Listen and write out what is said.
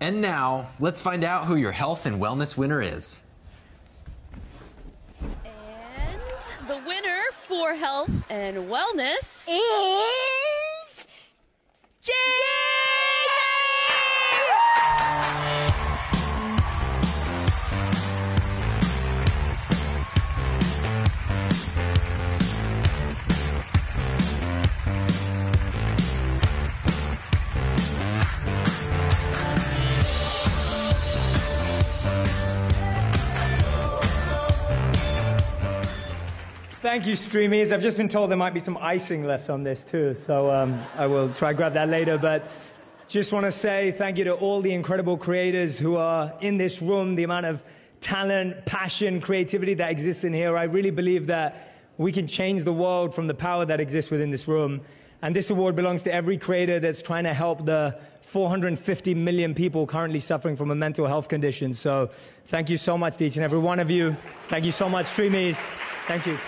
And now, let's find out who your health and wellness winner is. And the winner for health and wellness is Thank you, Streamies. I've just been told there might be some icing left on this too, so um, I will try grab that later. But just want to say thank you to all the incredible creators who are in this room. The amount of talent, passion, creativity that exists in here. I really believe that we can change the world from the power that exists within this room. And this award belongs to every creator that's trying to help the 450 million people currently suffering from a mental health condition. So thank you so much to each and every one of you. Thank you so much, Streamies. Thank you.